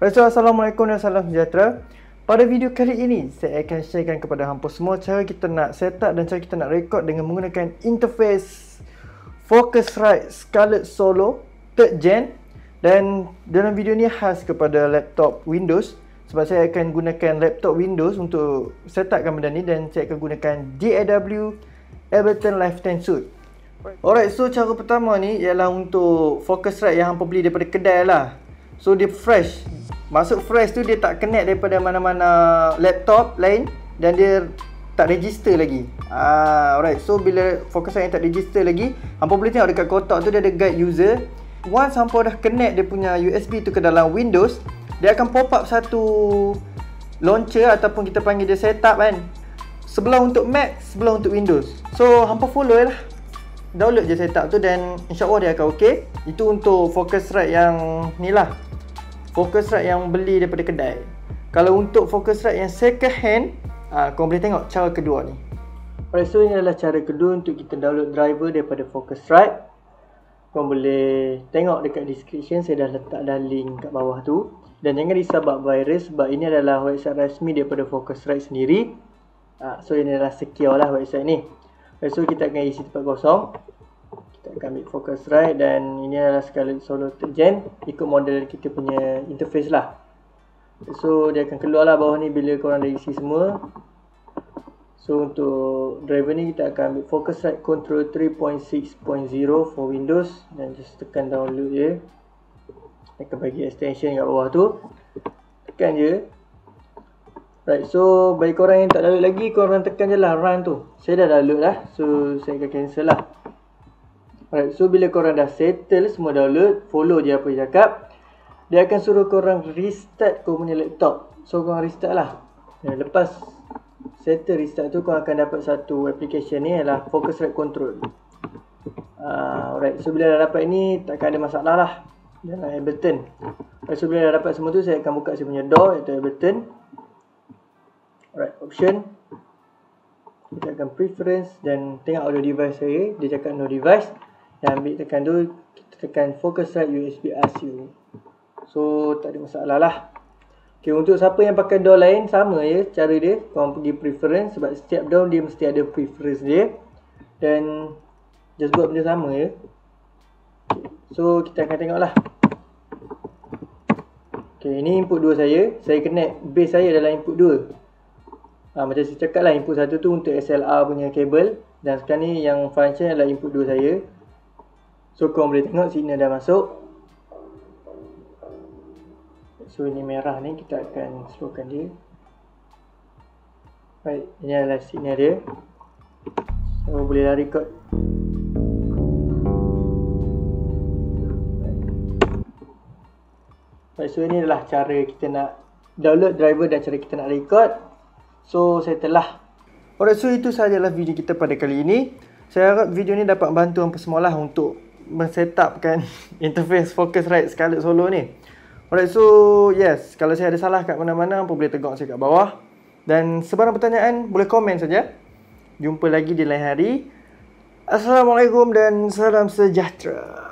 So Assalamualaikum dan salam sejahtera. Pada video kali ini, saya akan sharekan kepada hampa semua cara kita nak set up dan cara kita nak record dengan menggunakan interface Focusrite Scarlett Solo 3rd Gen dan dalam video ni khas kepada laptop Windows sebab saya akan gunakan laptop Windows untuk set upkan benda ni dan saya akan gunakan DAW Ableton Live 10 Suite. Alright, so cara pertama ni ialah untuk Focusrite yang hampa beli daripada kedai lah. So dia fresh Masuk fresh tu dia tak connect daripada mana-mana laptop lain dan dia tak register lagi. Ah, alright. So bila fokus yang tak register lagi, hampa boleh tengok dekat kotak tu dia ada guide user. Once hampa dah connect dia punya USB tu ke dalam Windows, dia akan pop up satu launcher ataupun kita panggil dia setup kan. Sebelah untuk Mac, sebelah untuk Windows. So hampa follow lah. Download je setup tu dan insya-Allah dia akan okey. Itu untuk Focusrite yang ni lah Focusrite yang beli daripada kedai. Kalau untuk Focusrite yang second hand uh, Kau boleh tengok cara kedua ni. Alright, so ini adalah cara kedua untuk kita download driver daripada Focusrite Kau boleh tengok dekat description Saya dah letak dah link kat bawah tu. Dan jangan risau virus Sebab ini adalah website rasmi daripada Focusrite sendiri. Uh, So ini adalah secure lah website ni. Alright, so kita akan isi tempat kosong akan ambil focus right? Dan ini adalah Scarlett Solo 3 Gen ikut model kita punya interface lah. So dia akan keluar lah bawah ni bila korang dah isi semua. So untuk driver ni kita akan ambil focus right? Control 3.6.0 for Windows. Dan just tekan download je. Akan bagi extension kat bawah tu. Tekan je. Right, so bagi korang yang tak download lagi, korang tekan je lah run tu. Saya dah download lah, so saya akan cancel lah. Alright, so bila korang dah settle semua download, follow je apa dia cakap. Dia akan suruh korang restart kau punya laptop. So korang restart lah. Dan lepas settle restart tu, korang akan dapat satu application ni ialah Focusrite Control. Uh, alright, so bila dah dapat ni, takkan ada masalah lah. Dalam Ableton. Alright, so bila dah dapat semua tu, saya akan buka saya punya door iaitu Ableton. Alright, option. Kita akan preference dan tengok audio device saya. Dia cakap no device. Yang ambil tekan tu Kita tekan Focusrite USB RCU So tak ada masalah lah. Okay untuk siapa yang pakai DAW lain Sama je cara dia. Korang pergi preference Sebab setiap DAW dia mesti ada preference dia. Dan Just buat benda sama okay. So kita akan tengok lah. Okay ini input 2 saya. Saya connect base saya dalam input 2 ha, Macam saya cakap lah Input 1 tu untuk SLR punya kabel. Dan sekarang ni yang function adalah input 2 saya So korang boleh tengok signal dah masuk. So ini merah ni kita akan slowkan dia. Baik, ini adalah signal dia. So boleh lah record Baik, so ini adalah cara kita nak download driver dan cara kita nak record. So saya telah. Alright, so itu sahajalah video kita pada kali ini. Saya harap video ni dapat bantu apa semua lah untuk men-setupkan interface Focusrite Scarlett Solo ni. Alright, so yes, kalau saya ada salah kat mana-mana, apa boleh tegur saya kat bawah. Dan sebarang pertanyaan, boleh komen saja. Jumpa lagi di lain hari. Assalamualaikum dan salam sejahtera.